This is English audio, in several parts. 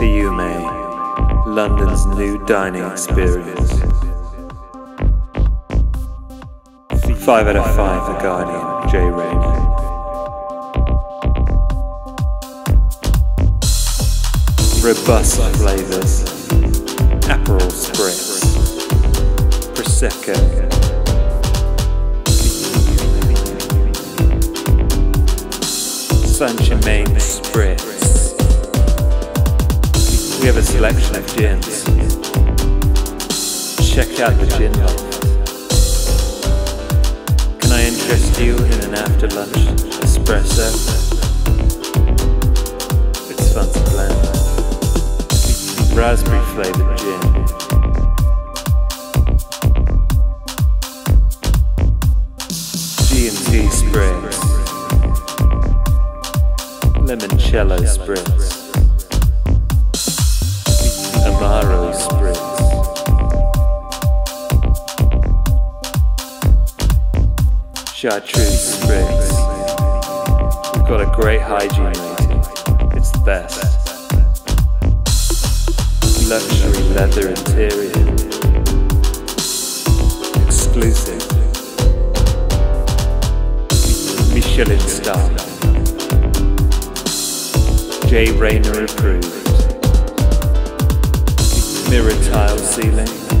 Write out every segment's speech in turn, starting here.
Fiume, London's new dining experience. 5 out of 5 The Guardian, J. Rayner. Robust flavours, Aperol Spritz, Prosecco, Saint Germain Spritz. We have a selection of gins. Check out the gin loft. Can I interest you in an after lunch espresso? It's funty blend. Raspberry flavored gin. G&T Spritz. Limoncello Spritz. Chartreuse Spritz. We've got a great hygiene rating. It's the best. Luxury leather interior. Exclusive. Michelin star. J. Rayner approved. Mirror tile ceiling.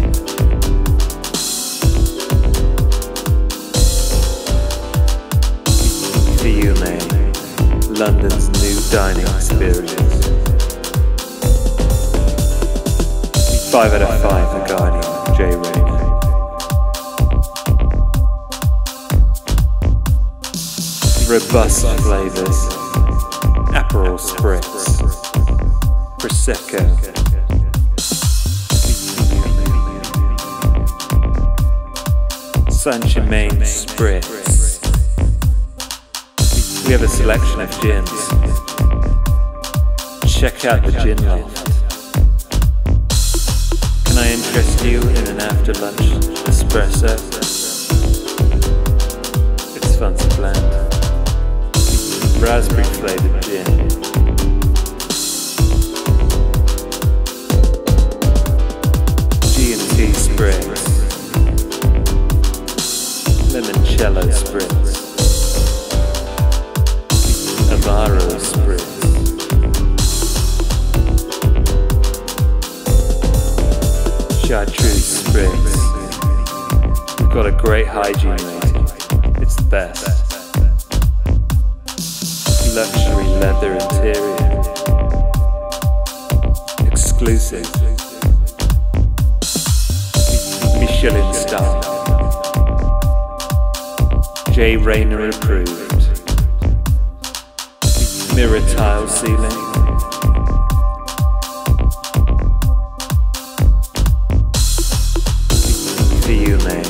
London's new dining experience. 5 out of 5 The Guardian, J. Rayner. Robust flavours, Aperol Spritz, Prosecco, Saint Germain Spritz. We have a selection of gins. Check out the gin loft. Can I interest you in an after lunch espresso? It's funty blend. Raspberry flavored gin. G&T Spritz. Limoncello Spritz. We've got a great hygiene rating. It's the best. Luxury leather interior. Exclusive. Michelin star. J. Rayner approved. Mirror tile ceiling. Fiume,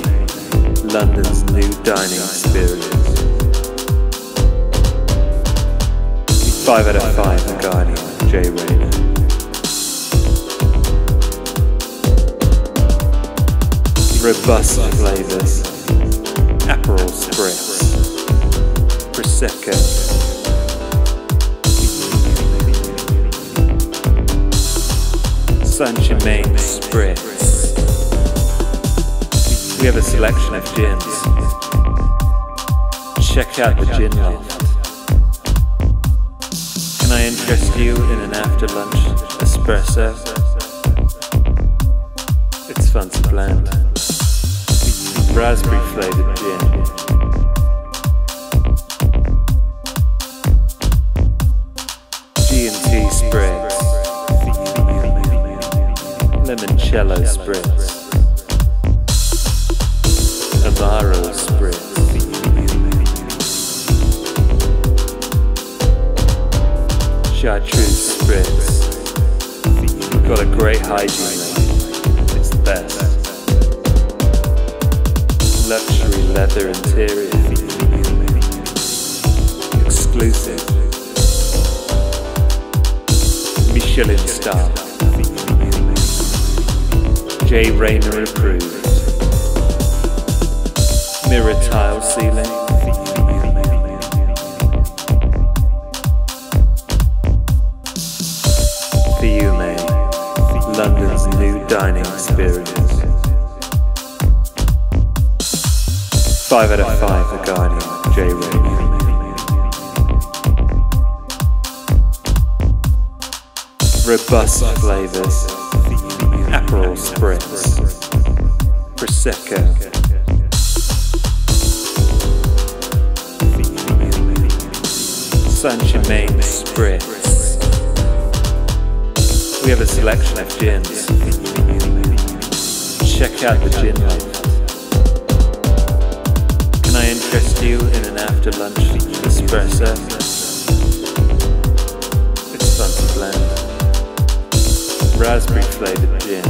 London's new dining experience. 5 out of 5 The Guardian, J. Rayner. Robust flavours, Aperol Spritz, Prosecco, Saint Germain Spritz. We have a selection of gins. Check out the gin loft. Can I interest you in an after lunch espresso? It's funty blend. Raspberry flavored gin. Limoncello Spritz. Amaro Spritz. Chartreuse Spritz. We've got a great hygiene. It's the best. Luxury leather interior. Exclusive. Michelin star. J. Rayner approved. Mirror tile ceiling. Fiume, London's new dining experience. 5 out of 5 The Guardian, J Ray. Robust flavors, Aperol Spritz, Prosecco, Saint Germain Spritz. We have a selection of gins. Check out the gin loft. Can I interest you in an after lunch espresso? It's funty blend. Raspberry flavored gin.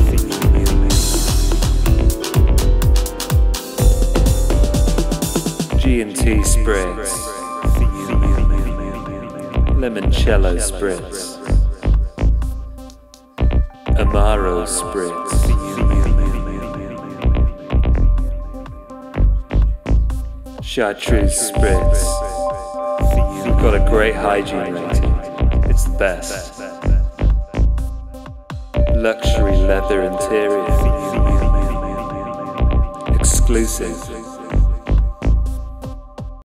G&T Spritz. Limoncello Spritz. Amaro Spritz. Chartreuse Spritz. We've got a great hygiene rating. It's the best. Luxury leather interior. Exclusive.